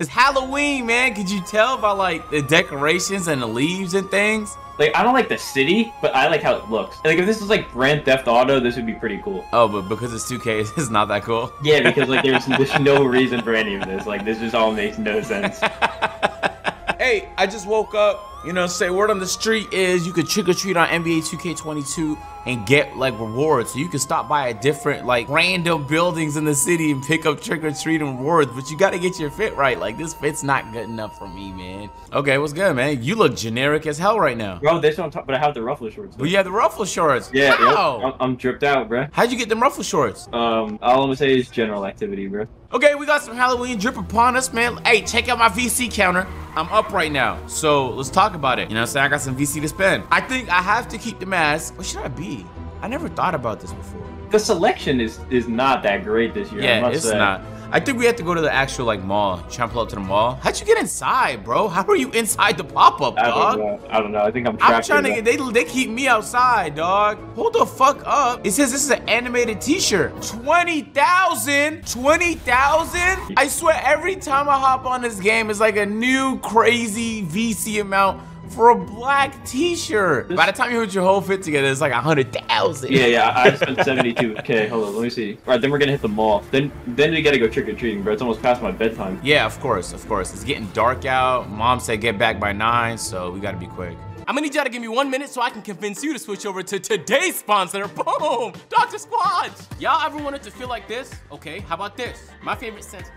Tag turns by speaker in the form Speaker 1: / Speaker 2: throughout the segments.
Speaker 1: It's Halloween, man. Could you tell by like the decorations and the leaves and things?
Speaker 2: Like, I don't like the city, but I like how it looks. Like, if this was like Grand Theft Auto, this would be pretty cool.
Speaker 1: Oh, but because it's 2K, it's not that cool.
Speaker 2: Yeah, because like there's, there's no reason for any of this. Like, this just all makes no sense.
Speaker 1: hey, I just woke up. You know, say word on the street is you could trick or treat on NBA 2K22 and get like rewards. So you can stop by at different like random buildings in the city and pick up trick or treat and rewards. But you got to get your fit right. Like this fit's not good enough for me, man. Okay, what's good, man? You look generic as hell right now.
Speaker 2: Bro, this don't talk, but I have the ruffle shorts.
Speaker 1: Though. But you have the ruffle shorts.
Speaker 2: Yeah,
Speaker 1: How?
Speaker 2: Yep. I'm, I'm dripped out, bro.
Speaker 1: How'd you get them ruffle shorts?
Speaker 2: Um, all I'm gonna say is general activity, bro.
Speaker 1: Okay, we got some Halloween drip upon us, man. Hey, check out my VC counter. I'm up right now. So let's talk about it. You know what I'm saying? I got some VC to spend. I think I have to keep the mask. What should I be? I never thought about this before.
Speaker 2: The selection is is not that great this year.
Speaker 1: Yeah, it's
Speaker 2: say.
Speaker 1: not. I think we have to go to the actual like mall. Pull up to the mall. How'd you get inside, bro? How are you inside the pop-up, dog?
Speaker 2: I don't know. I don't know. I think I'm trapped.
Speaker 1: I'm trying to get. They they keep me outside, dog. Hold the fuck up. It says this is an animated T-shirt. Twenty thousand. Twenty thousand. I swear, every time I hop on this game, it's like a new crazy VC amount for a black t-shirt. By the time you put your whole fit together, it's like a hundred thousand.
Speaker 2: Yeah, yeah, I spent seventy-two. Okay, hold on, let me see. All right, then we're gonna hit the mall. Then, then we gotta go trick or treating, bro. It's almost past my bedtime.
Speaker 1: Yeah, of course, of course. It's getting dark out. Mom said get back by nine, so we gotta be quick. I'm gonna need y'all to give me one minute so I can convince you to switch over to today's sponsor. Boom! Dr. Squatch! Y'all ever wanted to feel like this? Okay, how about this? My favorite scent.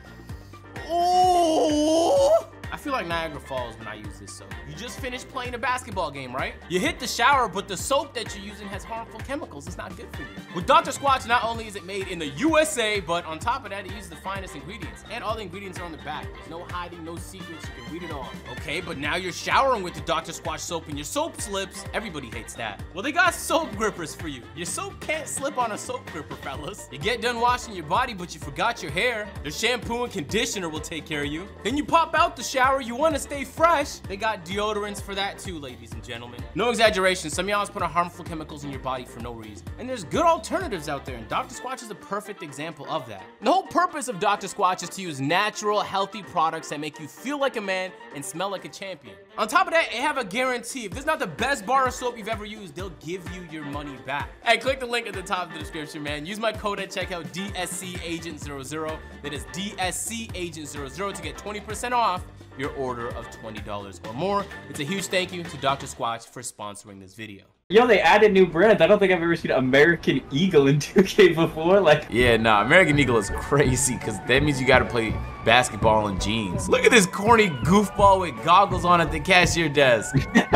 Speaker 1: Ooh! I feel like Niagara Falls when I use this soap. You just finished playing a basketball game, right? You hit the shower, but the soap that you're using has harmful chemicals. It's not good for you. With Dr. Squatch, not only is it made in the USA, but on top of that, it uses the finest ingredients. And all the ingredients are on the back. There's no hiding, no secrets. You can read it all. Okay, but now you're showering with the Dr. Squatch soap and your soap slips. Everybody hates that. Well, they got soap grippers for you. Your soap can't slip on a soap gripper, fellas. You get done washing your body, but you forgot your hair. The shampoo and conditioner will take care of you. Then you pop out the shower, you want to stay fresh. They got deodorants for that too, ladies and gentlemen. No exaggeration, some y'all is putting harmful chemicals in your body for no reason. And there's good alternatives out there, and Dr. Squatch is a perfect example of that. The whole purpose of Dr. Squatch is to use natural, healthy products that make you feel like a man and smell like a champion. On top of that, they have a guarantee. If this is not the best bar of soap you've ever used, they'll give you your money back. Hey, click the link at the top of the description, man. Use my code at checkout DSCAgent00. That is DSCAgent00 to get 20% off your order of $20 or more. It's a huge thank you to Dr. Squatch for sponsoring this video.
Speaker 2: Yo, they added new brands. I don't think I've ever seen American Eagle in 2K before. Like,
Speaker 1: yeah, nah, American Eagle is crazy because that means you got to play basketball in jeans. Look at this corny goofball with goggles on at the cashier desk.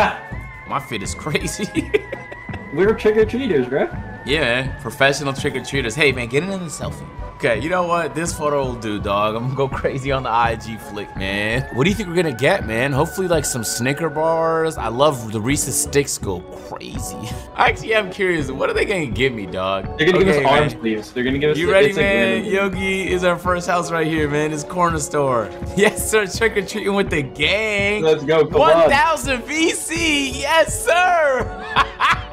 Speaker 1: My fit is crazy.
Speaker 2: We're trick or treaters, bro.
Speaker 1: Yeah, man. Professional trick or treaters. Hey, man, get in the selfie. Okay, you know what? This photo will do, dog. I'm gonna go crazy on the IG flick, man. What do you think we're gonna get, man? Hopefully, like some Snicker bars. I love the Reese's sticks go crazy. Actually, I'm curious. What are they gonna give me, dog?
Speaker 2: They're gonna okay, give us arm sleeves. They're gonna give us.
Speaker 1: You ready, man? Yogi is our first house right here, man. This corner store. Yes, sir. Trick or treating with the gang.
Speaker 2: Let's go.
Speaker 1: Come 1,000 VC. Yes, sir.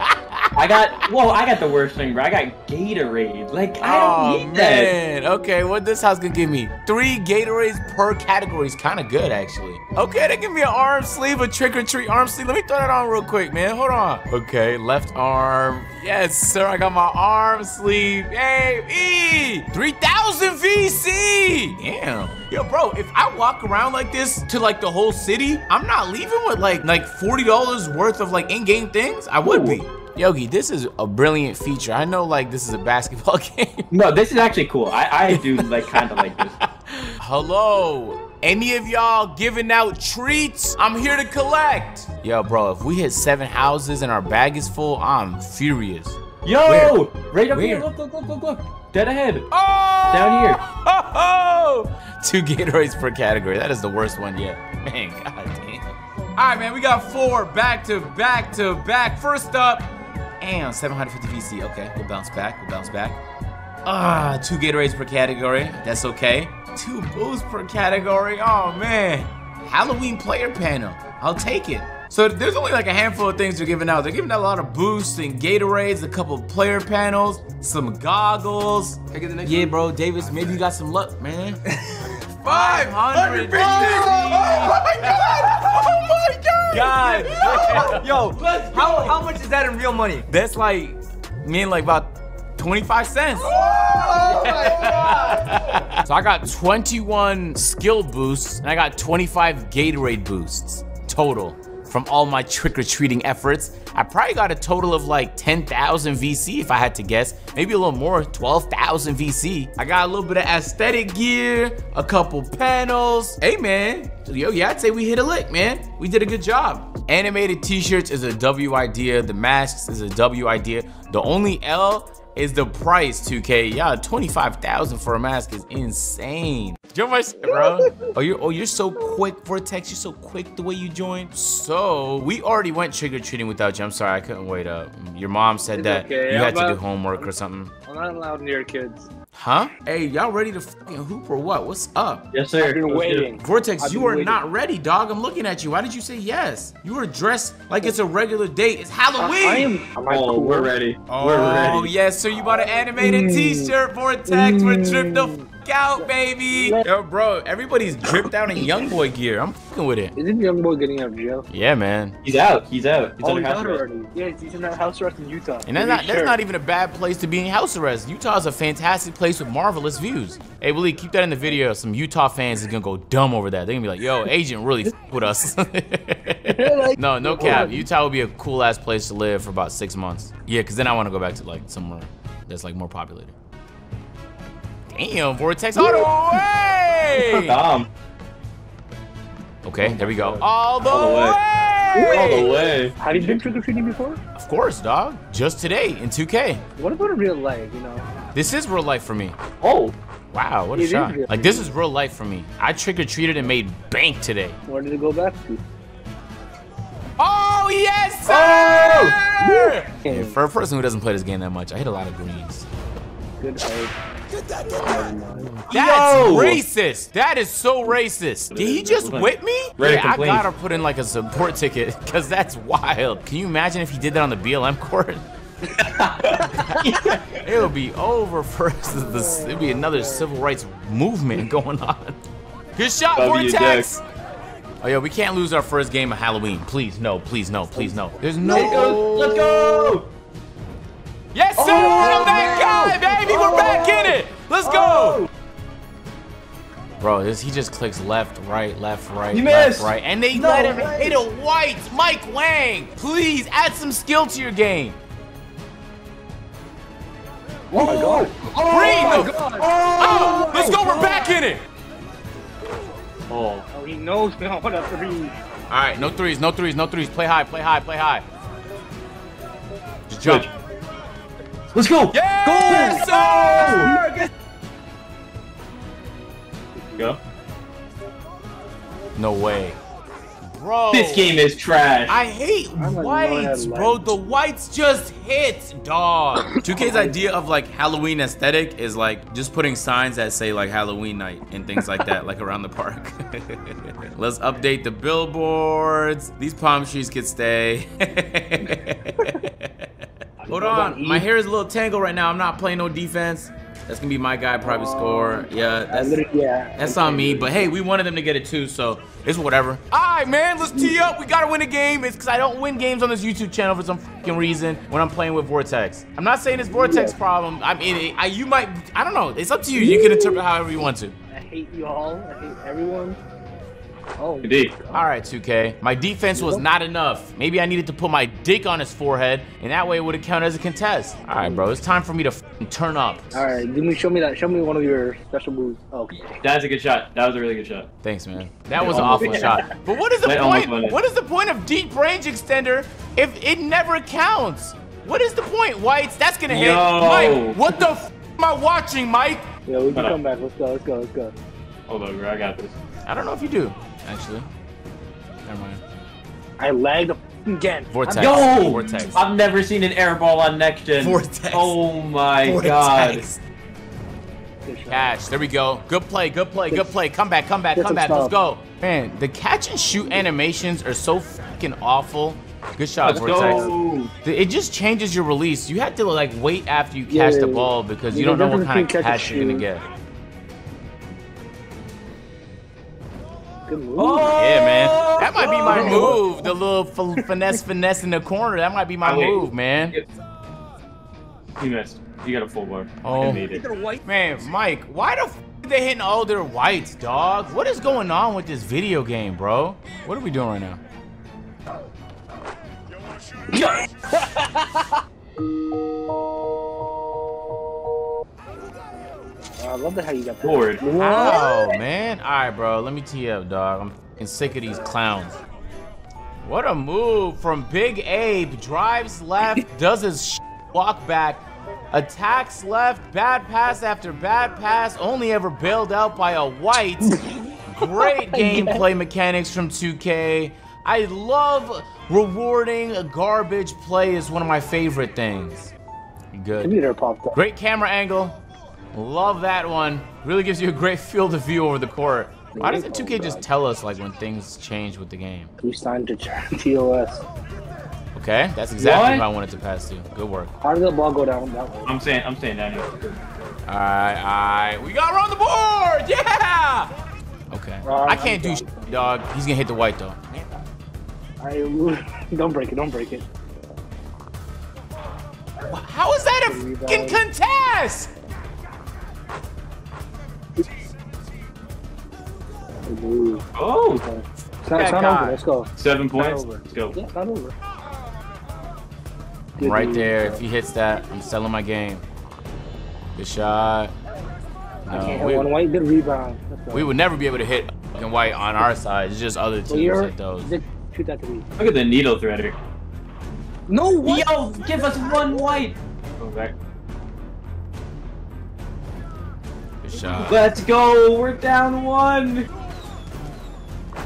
Speaker 2: I got, whoa, I got the worst thing, bro. I got Gatorade. Like, I don't oh, need man.
Speaker 1: that. Okay, what this house gonna give me? Three Gatorades per category is kind of good, actually. Okay, they give me an arm sleeve, a trick-or-treat arm sleeve. Let me throw that on real quick, man. Hold on. Okay, left arm. Yes, sir. I got my arm sleeve. Hey, E! 3,000 VC! Damn. Yo, bro, if I walk around like this to like the whole city, I'm not leaving with like like $40 worth of like in-game things. I would Ooh. be. Yogi, this is a brilliant feature. I know like this is a basketball game.
Speaker 2: No, this is actually cool. I, I do like kind of like this.
Speaker 1: Hello. Any of y'all giving out treats? I'm here to collect. Yo, bro, if we hit seven houses and our bag is full, I'm furious.
Speaker 2: Yo! Where? Right up Where? here. Look, look, look, look, look. Dead ahead.
Speaker 1: Oh!
Speaker 2: Down here.
Speaker 1: Oh! Two Gatorades per category. That is the worst one yet. Man, god damn. All right, man, we got four back to back to back. First up, and 750 VC. Okay, we'll bounce back. We'll bounce back. Ah, two Gatorades per category. That's okay. Two boosts per category. Oh, man. Halloween player panel. I'll take it. So there's only like a handful of things they're giving out. They're giving out a lot of boosts and Gatorades, a couple of player panels, some goggles. Yeah, bro, Davis, maybe you got some luck, man.
Speaker 3: 500
Speaker 1: Oh my god!
Speaker 3: Oh my god. Yo, how, how much is that in real money?
Speaker 1: That's like, mean like about 25 cents.
Speaker 3: Oh
Speaker 1: so I got 21 skill boosts and I got 25 Gatorade boosts total from all my trick-or-treating efforts. I probably got a total of like 10,000 VC if I had to guess. Maybe a little more, 12,000 VC. I got a little bit of aesthetic gear, a couple panels. Hey man, yo, yeah, I'd say we hit a lick, man. We did a good job. Animated t-shirts is a W idea. The masks is a W idea. The only L is the price 2k yeah 25000 for a mask is insane. Join my shit, bro? Oh you're oh you're so quick vortex. You're so quick the way you join. so we already went trick-or-treating without you. I'm sorry i couldn't wait up. Your mom said
Speaker 4: It's
Speaker 1: that
Speaker 4: okay,
Speaker 1: you
Speaker 4: I'm
Speaker 1: had to do homework or something.
Speaker 4: I'm not allowed near kids.
Speaker 1: Huh hey y'all ready to fucking hoop or what what's up
Speaker 2: Yes, sir.
Speaker 4: I've been
Speaker 2: Let's get it.
Speaker 4: waiting.
Speaker 1: Vortex,
Speaker 4: I've
Speaker 1: you
Speaker 4: been
Speaker 1: are
Speaker 4: waiting.
Speaker 1: not ready, dog. I'm looking at you. Why did you say yes? You were dressed like it's a regular date. It's Halloween.
Speaker 4: I am. Am I
Speaker 2: Oh,
Speaker 4: cool?
Speaker 2: we're ready.
Speaker 1: Oh,
Speaker 2: we're oh, ready.
Speaker 1: yes, so you bought an animated mm. t-shirt, Vortex. We're mm. dripped the f out, baby. Yo, bro, everybody's dripped out in Youngboy gear. I'm fucking with it.
Speaker 4: Isn't Youngboy getting out of jail?
Speaker 1: Yeah, man.
Speaker 2: He's out. He's out. He's
Speaker 4: oh,
Speaker 2: under
Speaker 4: he's
Speaker 2: house
Speaker 4: out
Speaker 2: arrest.
Speaker 4: already. Yeah, he's in that house arrest in Utah.
Speaker 1: And that's
Speaker 4: Pretty
Speaker 1: not, that's not even a bad place to be in house arrest. Utah's a fantastic place with marvelous views. Hey, Willie, keep that in the video. Some Utah fans is gonna go dumb over that. They're gonna be like, yo, agent really f with us. no, no cap. Utah would be a cool ass place to live for about six months. Yeah, because then I want to go back to like somewhere that's like more populated. Damn, Vortex all the way!
Speaker 2: Dom.
Speaker 1: Okay, there we go. All the,
Speaker 2: All the way.
Speaker 1: way!
Speaker 2: All the way.
Speaker 4: Have you been trick or treating before?
Speaker 1: Of course, dog. Just today in 2K.
Speaker 4: What about in real life? You know,
Speaker 1: This is real life for me.
Speaker 2: Oh.
Speaker 1: Wow, what a
Speaker 4: It is
Speaker 1: shot. Like, this is real life for me. I trick or treated and made bank today.
Speaker 4: where did it go back to?
Speaker 1: Oh, yes, oh! sir! Yeah, for a person who doesn't play this game that much, I hit a lot of greens.
Speaker 4: Good eye. Never mind.
Speaker 1: That's
Speaker 2: Yo!
Speaker 1: racist. That is so racist. Did he just whip me?
Speaker 2: Ready to
Speaker 1: yeah, I gotta put in like a support ticket because that's wild. Can you imagine if he did that on the BLM court? It'll be over for us. This, it'll be another civil rights movement going on. Good shot,
Speaker 2: W
Speaker 1: Vortex. Oh yeah, we can't lose our first game of Halloween. Please no, please no, please no. There's no.
Speaker 2: Let's go. Let's go.
Speaker 1: Let's go!
Speaker 2: Oh.
Speaker 1: Bro, this, he just clicks left, right, left, right,
Speaker 2: You
Speaker 1: left,
Speaker 2: missed.
Speaker 1: right. And they
Speaker 2: No
Speaker 1: let him
Speaker 2: way.
Speaker 1: hit a white. Mike Wang, please add some skill to your game.
Speaker 2: Oh my god.
Speaker 1: Green,
Speaker 2: my god.
Speaker 1: Oh, oh, oh let's go, we're back in it!
Speaker 2: Oh.
Speaker 4: Oh, he knows me. I want to three.
Speaker 1: All right, no threes, no threes, no threes. Play high, play high, play high. Just jump.
Speaker 2: Let's go.
Speaker 1: Yes, sir!
Speaker 2: Go.
Speaker 1: No way. Bro.
Speaker 2: This game is trash.
Speaker 1: I hate whites, bro. The whites just hit, dog. 2K's idea of like Halloween aesthetic is like just putting signs that say like Halloween night and things like that, like around the park. Let's update the billboards. These palm trees could stay. Hold on, my hair is a little tangled right now. I'm not playing no defense. That's gonna be my guy probably score. Yeah, that's
Speaker 4: yeah.
Speaker 1: that's on me, but hey, we wanted them to get it too, so it's whatever. All right, man, let's tee up. We gotta win a game. It's because I don't win games on this YouTube channel for some fucking reason when I'm playing with Vortex. I'm not saying it's Vortex problem. I mean, it, I, you might, I don't know. It's up to you. You can interpret however you want to.
Speaker 4: I hate you all. I hate everyone. Oh,
Speaker 2: Indeed.
Speaker 1: All right, 2K. My defense was not enough. Maybe I needed to put my dick on his forehead, and that way it would have counted as a contest. All right, bro, it's time for me to turn up.
Speaker 4: All right, give me, show me that. Show me one of your special moves. Oh, okay.
Speaker 2: That's a good shot. That was a really good shot.
Speaker 1: Thanks, man. That was an awful
Speaker 2: won
Speaker 1: shot. But what is the point? What is the point of deep range extender if it never counts? What is the point, Whites? That's gonna hit.
Speaker 2: Yo.
Speaker 1: Mike, what the f am I watching, Mike?
Speaker 4: Yeah, we can
Speaker 2: Hold on.
Speaker 4: come back. Let's go. Let's go. Let's go.
Speaker 2: Hold on, bro. I got this.
Speaker 1: I don't know if you do, actually. Never mind.
Speaker 4: I lagged again.
Speaker 1: Vortex.
Speaker 2: Yo!
Speaker 1: Vortex.
Speaker 2: I've never seen an air ball on next gen.
Speaker 1: Vortex.
Speaker 2: Oh my god.
Speaker 1: Vortex.
Speaker 4: Good shot.
Speaker 1: Catch. There we go. Good play. Good play. Good play. Come back. Come back. Come back. Let's go. Man, the catch and shoot animations are so fucking awful. Good shot,
Speaker 2: Let's
Speaker 1: Vortex.
Speaker 2: go.
Speaker 1: It just changes your release. You have to like wait after you catch
Speaker 4: yeah,
Speaker 1: the ball because you
Speaker 4: Yeah,
Speaker 1: don't know what kind of
Speaker 4: catch
Speaker 1: catch you're gonna get.
Speaker 4: Good move.
Speaker 1: Yeah, man. That might be my move. The little f- finesse, finesse in the corner. That might be my
Speaker 2: Oh, wait.
Speaker 1: move, man.
Speaker 2: You missed. You got a full bar.
Speaker 1: Oh.
Speaker 2: I made it.
Speaker 1: Man, Mike, why the f they hitting all their whites, dog? What is going on with this video game, bro? What are we doing right now?
Speaker 4: I love the how you got that.
Speaker 2: Lord.
Speaker 1: How, man? All right, bro. Let me tee up, dog. I'm f***ing sick of these clowns. What a move from Big Abe. Drives left, does his walk back, attacks left, bad pass after bad pass, only ever bailed out by a white. Great gameplay mechanics from 2K. I love rewarding garbage play is one of my favorite things. Good.
Speaker 4: Computer popped up.
Speaker 1: Great camera angle. Love that one. Really gives you a great field of view over the court. Why doesn't 2K just tell us like when things change with the game?
Speaker 4: We signed to TOS.
Speaker 1: Okay, that's exactly
Speaker 2: What?
Speaker 1: what I wanted to pass to. Good work.
Speaker 4: How did the ball go down that way?
Speaker 2: I'm saying, I'm saying that.
Speaker 1: All right, all right. We got her on the board. Yeah. Okay.
Speaker 4: Uh,
Speaker 1: I can't do
Speaker 4: I'm
Speaker 1: sh- dog. He's gonna hit the white though.
Speaker 4: I don't break it. Don't break it.
Speaker 1: How is that a
Speaker 4: Rebound.
Speaker 1: fucking contest?
Speaker 4: Good.
Speaker 2: Oh,
Speaker 4: Okay. It's not, it's
Speaker 1: That
Speaker 4: not
Speaker 1: guy.
Speaker 4: over. Let's go.
Speaker 2: seven
Speaker 4: Not
Speaker 2: points.
Speaker 4: over.
Speaker 2: Let's go.
Speaker 4: Yeah, it's over. Good
Speaker 1: Right
Speaker 4: move.
Speaker 1: there. If he hits that, I'm selling my game. Good shot. No,
Speaker 4: hit
Speaker 1: we,
Speaker 4: one white. Good rebound.
Speaker 1: We would never be able to hit fucking white on our side. It's just other
Speaker 4: Well,
Speaker 1: teams
Speaker 4: you're,
Speaker 1: hit those.
Speaker 4: Shoot that three.
Speaker 2: Look at the needle threader.
Speaker 4: No, what?
Speaker 2: Yo, give us one white. Go back.
Speaker 1: Good shot.
Speaker 2: Let's go. We're down one.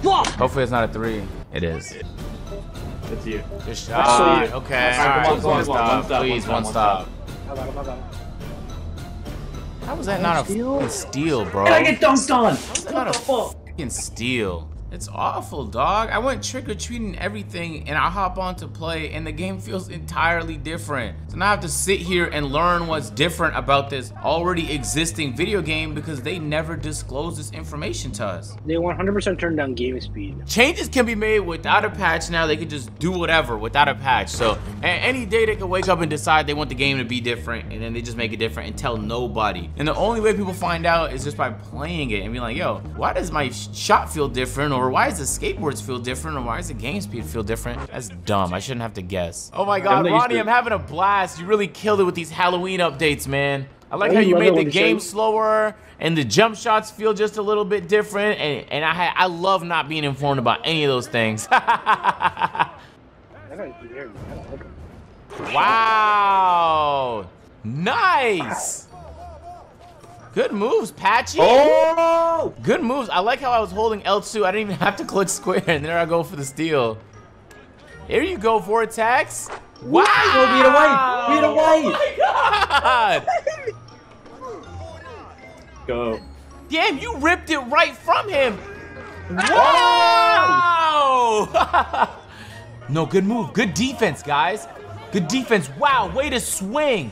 Speaker 4: Fuck!
Speaker 1: Hopefully it's not a three. It is.
Speaker 2: It's you.
Speaker 1: Good shot.
Speaker 4: you.
Speaker 1: Okay.
Speaker 2: All right,
Speaker 1: All right.
Speaker 2: on,
Speaker 1: One
Speaker 2: come on, one
Speaker 1: stop,
Speaker 2: stop,
Speaker 1: please.
Speaker 2: one
Speaker 1: One
Speaker 2: stop,
Speaker 1: stop.
Speaker 4: I got him, I got him.
Speaker 1: How was that not a
Speaker 4: Steal?
Speaker 1: fucking steal, bro?
Speaker 2: And I get dunked on.
Speaker 1: That's not a fucking steal. It's awful, dog. I went trick or treating everything and I hop on to play and the game feels entirely different. So now I have to sit here and learn what's different about this already existing video game because they never disclose this information to us.
Speaker 4: They 100% turned down game speed.
Speaker 1: Changes can be made without a patch now. They can just do whatever without a patch. So any day they can wake up and decide they want the game to be different and then they just make it different and tell nobody. And the only way people find out is just by playing it and be like, yo, why does my shot feel different? Or why does the skateboards feel different? Or why does the game speed feel different? That's dumb. I shouldn't have to guess. Oh my god,
Speaker 2: Haven't they used
Speaker 1: Ronnie, I'm having a blast. You really killed it with these Halloween updates, man. I like
Speaker 4: I
Speaker 1: how you made the game
Speaker 4: say-
Speaker 1: slower and the jump shots feel just a little bit different and, and I I love not being informed about any of those things. wow. guy's Good moves, Patchy.
Speaker 2: Oh!
Speaker 1: Good moves. I like how I was holding L2. I didn't even have to click square and there I go for the steal. Here you go, Vortex. Wow.
Speaker 2: Go, we had a white. We had a white.
Speaker 1: Oh my god.
Speaker 2: Go.
Speaker 1: Damn, you ripped it right from him. Wow! no, good move. Good defense, guys. Good defense. Wow, way to swing.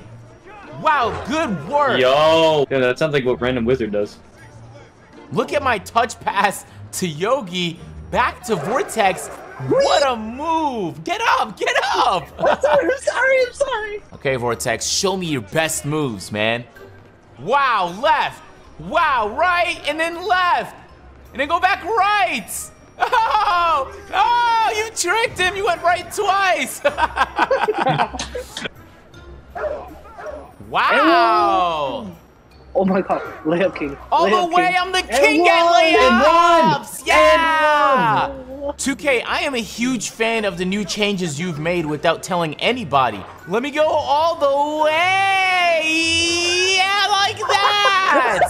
Speaker 1: Wow, good work.
Speaker 2: Yo. Yeah, that sounds like what Random Wizard does.
Speaker 1: Look at my touch pass to Yogi, back to Vortex. What a move. Get up, get up.
Speaker 4: I'm sorry, I'm sorry, I'm sorry.
Speaker 1: okay, Vortex, show me your best moves, man. Wow, left. Wow, right, and then left. And then go back right. Oh, oh, you tricked him. You went right twice. wow.
Speaker 4: Oh my god, layup king.
Speaker 1: All
Speaker 4: layup
Speaker 1: the way,
Speaker 4: king.
Speaker 1: I'm the
Speaker 4: And
Speaker 1: king at
Speaker 4: one, and
Speaker 1: layups. Yeah. 2K, I am a huge fan of the new changes you've made without telling anybody. Let me go all the way. Yeah, like that.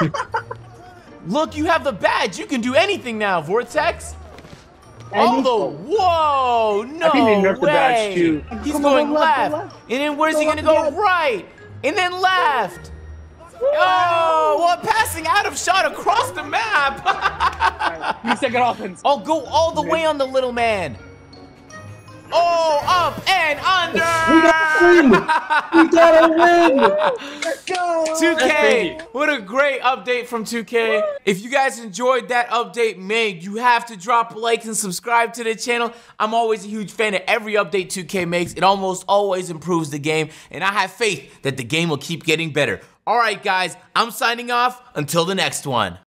Speaker 1: Look, you have the badge. You can do anything now, Vortex. All the whoa, no I
Speaker 4: think they nerfed the badge, too.
Speaker 1: He's
Speaker 4: Come
Speaker 1: going
Speaker 4: go left,
Speaker 1: left.
Speaker 4: left.
Speaker 1: and then where's
Speaker 4: Go
Speaker 1: he gonna go? Right, and then left. Oh, what passing out of shot across the map.
Speaker 4: You second offense.
Speaker 1: oh, go all the way on the little man. Oh, up and under.
Speaker 4: We got
Speaker 2: we gotta win!
Speaker 4: Let's go.
Speaker 1: 2K, what a great update from 2K. If you guys enjoyed that update, man, you have to drop a like and subscribe to the channel. I'm always a huge fan of every update 2K makes. It almost always improves the game, and I have faith that the game will keep getting better. All right, guys, I'm signing off. Until the next one.